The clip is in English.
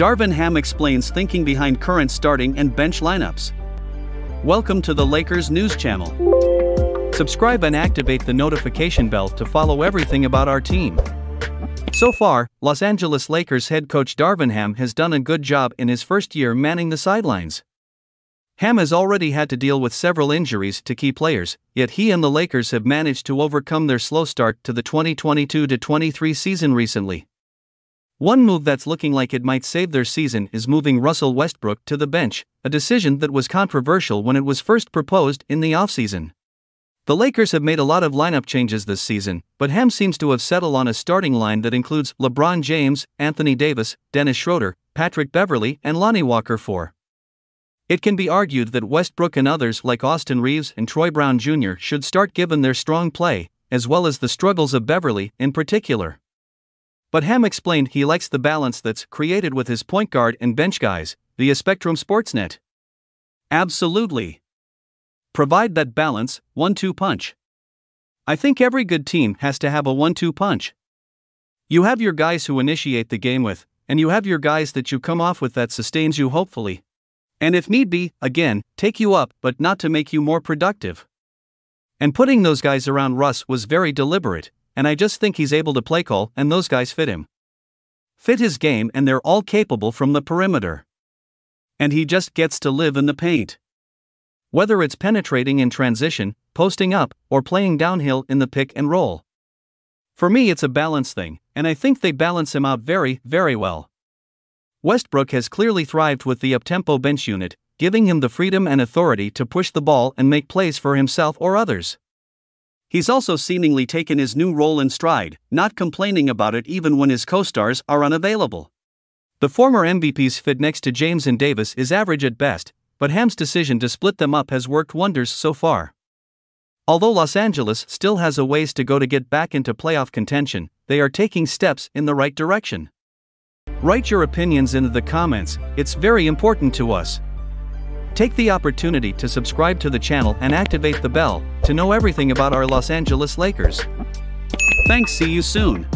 Darvin Ham explains thinking behind current starting and bench lineups. Welcome to the Lakers News Channel. Subscribe and activate the notification bell to follow everything about our team. So far, Los Angeles Lakers head coach Darvin Ham has done a good job in his first year manning the sidelines. Ham has already had to deal with several injuries to key players, yet he and the Lakers have managed to overcome their slow start to the 2022 23 season recently. One move that's looking like it might save their season is moving Russell Westbrook to the bench, a decision that was controversial when it was first proposed in the offseason. The Lakers have made a lot of lineup changes this season, but Ham seems to have settled on a starting line that includes LeBron James, Anthony Davis, Dennis Schroeder, Patrick Beverley, and Lonnie Walker IV. It can be argued that Westbrook and others like Austin Reaves and Troy Brown Jr. should start given their strong play, as well as the struggles of Beverley in particular. But Ham explained he likes the balance that's created with his point guard and bench guys, via Spectrum Sportsnet. Absolutely. Provide that balance, one two punch. I think every good team has to have a one two punch. You have your guys who initiate the game with, and you have your guys that you come off with that sustains you hopefully. And if need be, again, take you up, but not to make you more productive. And putting those guys around Russ was very deliberate, and I just think he's able to play call and those guys fit him. Fit his game and they're all capable from the perimeter. And he just gets to live in the paint. Whether it's penetrating in transition, posting up, or playing downhill in the pick and roll. For me, it's a balance thing, and I think they balance him out very, very well. Westbrook has clearly thrived with the uptempo bench unit, giving him the freedom and authority to push the ball and make plays for himself or others. He's also seemingly taken his new role in stride, not complaining about it even when his co stars are unavailable. The former MVP's fit next to James and Davis is average at best, but Ham's decision to split them up has worked wonders so far. Although Los Angeles still has a ways to go to get back into playoff contention, they are taking steps in the right direction. Write your opinions in the comments, it's very important to us. Take the opportunity to subscribe to the channel and activate the bell to know everything about our Los Angeles Lakers. Thanks, see you soon.